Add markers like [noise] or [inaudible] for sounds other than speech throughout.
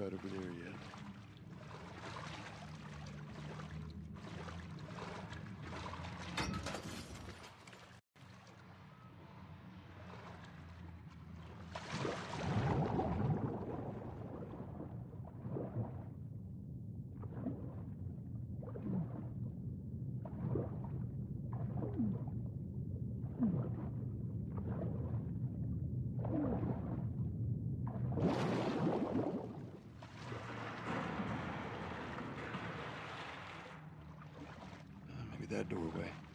tried over there yet. That doorway.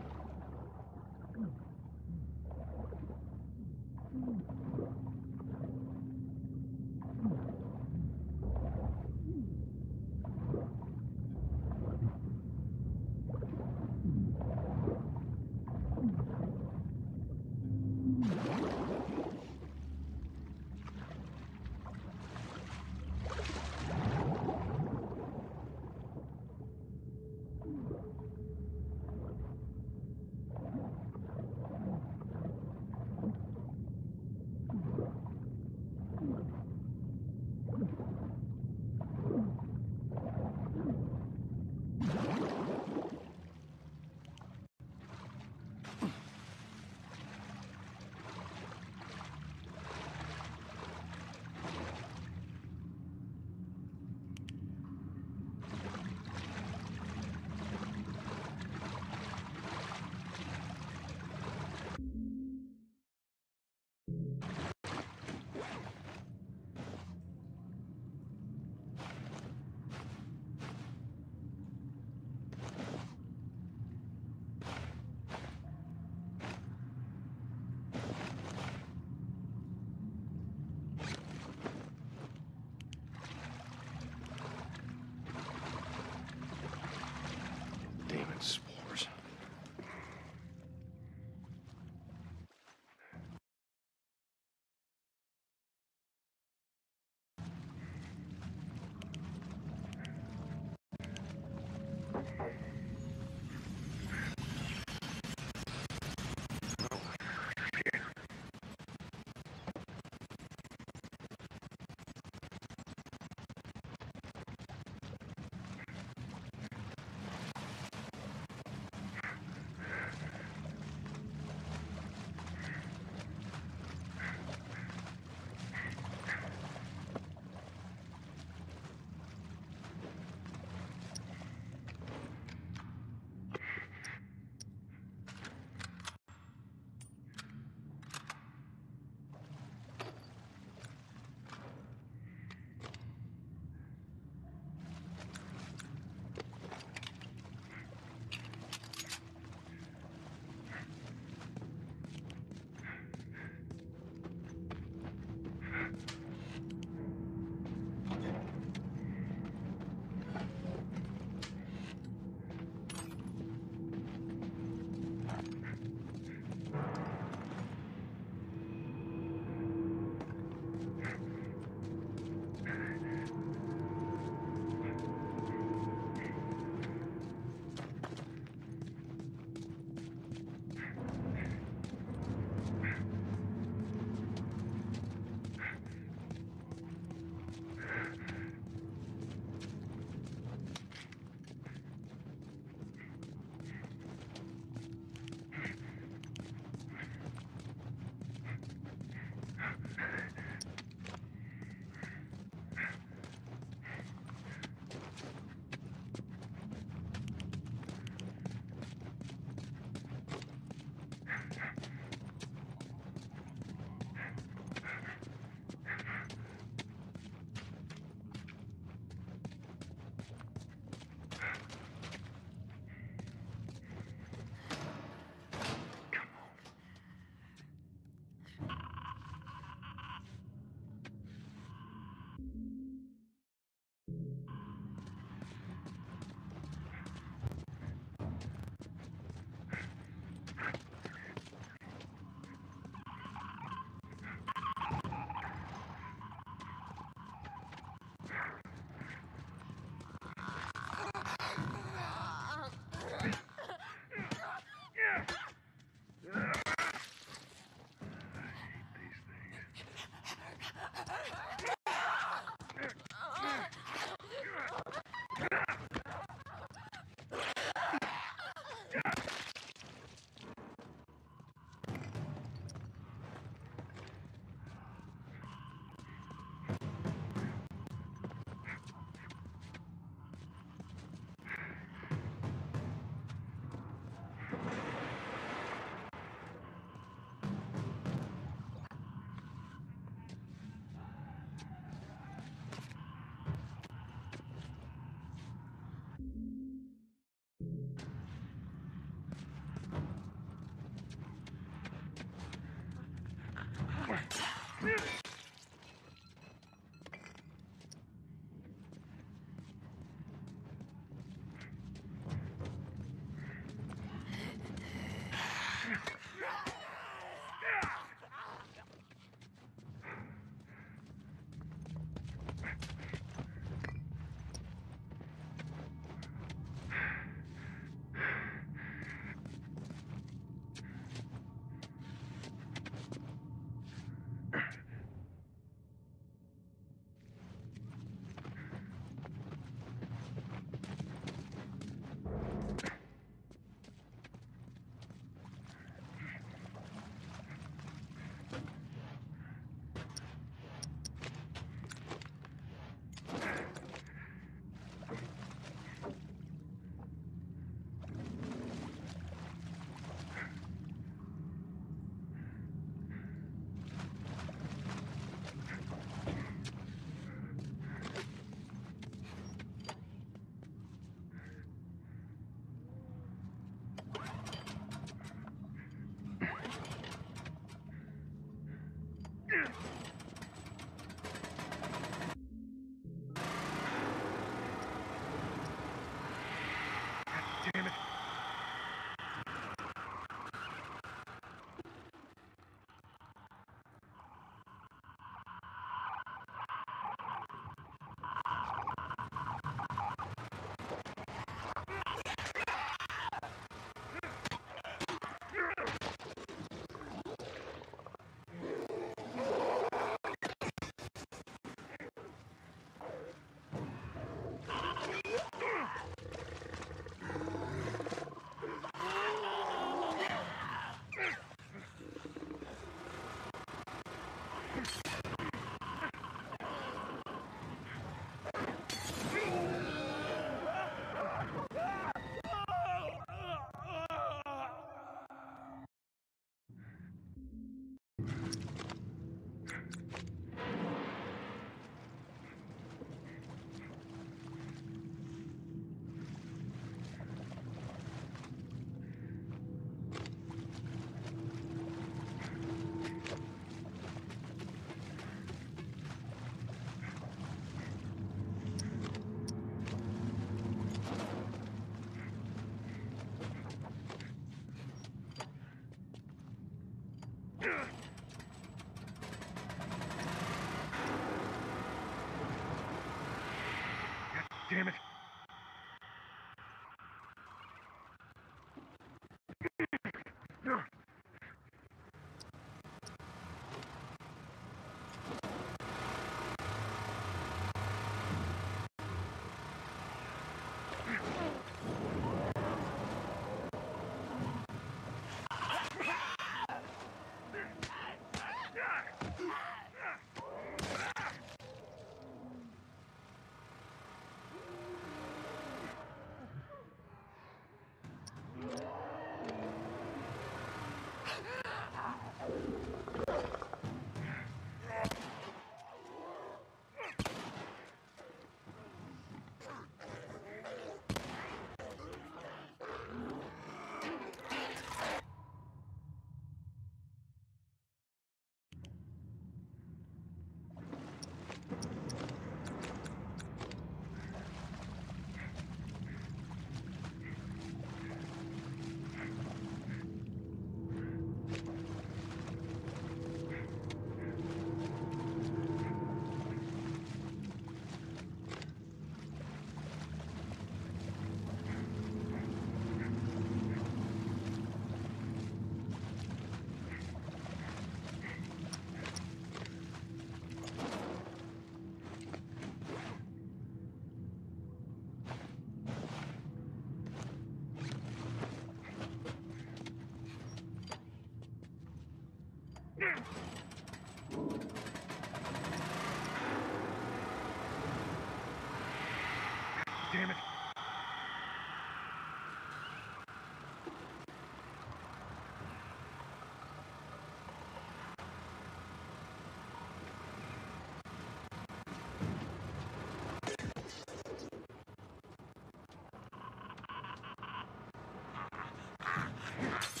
Yeah.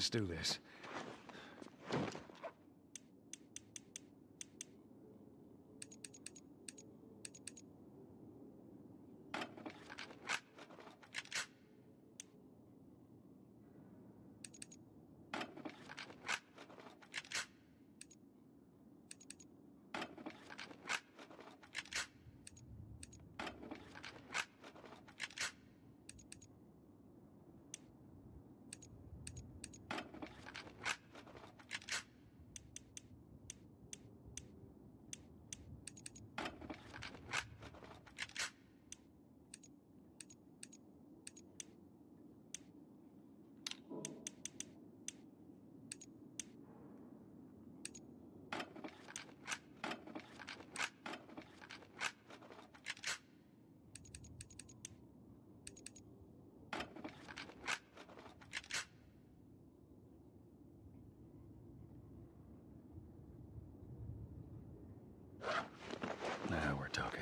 Let's do this. Now we're talking.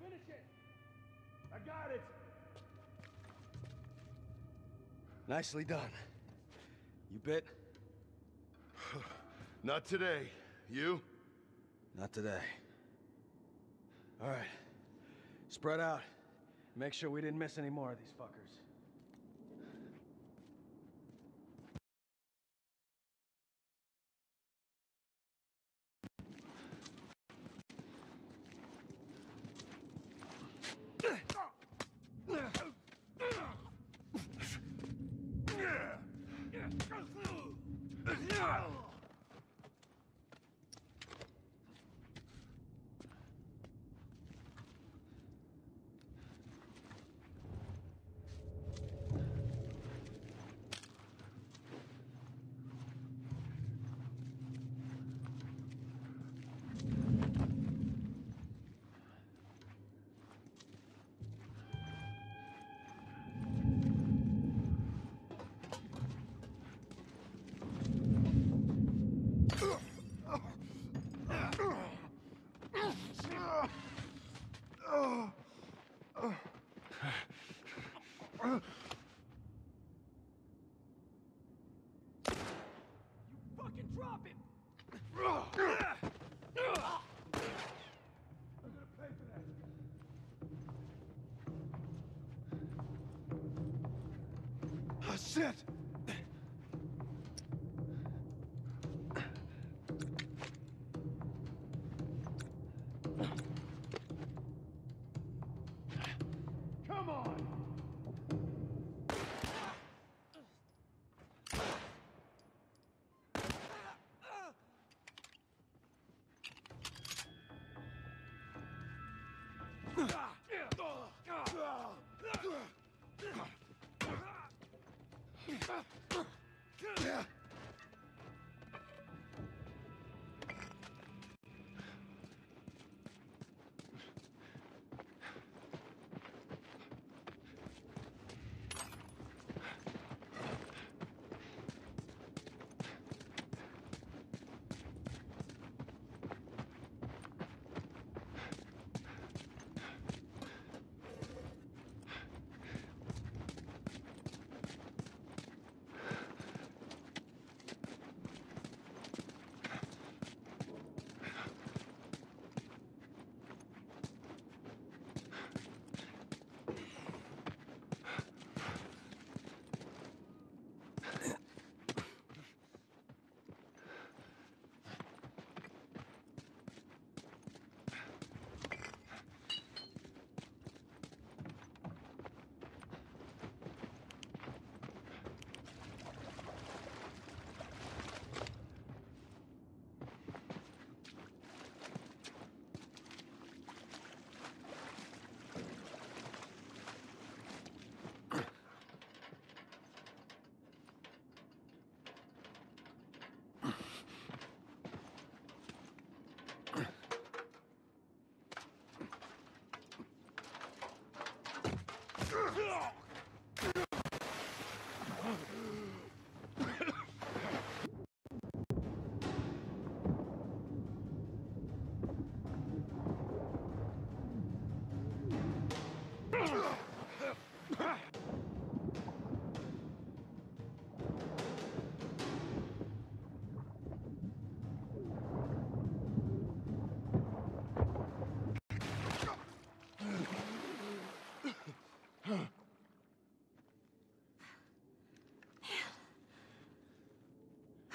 Finish it! I got it! Nicely done. You bit? [sighs] Not today. You? Not today. All right. Spread out. Make sure we didn't miss any more of these fuckers. Ugh! Yeah.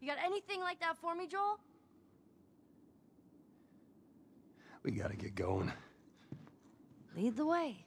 You got anything like that for me, Joel? We gotta get going. Lead the way.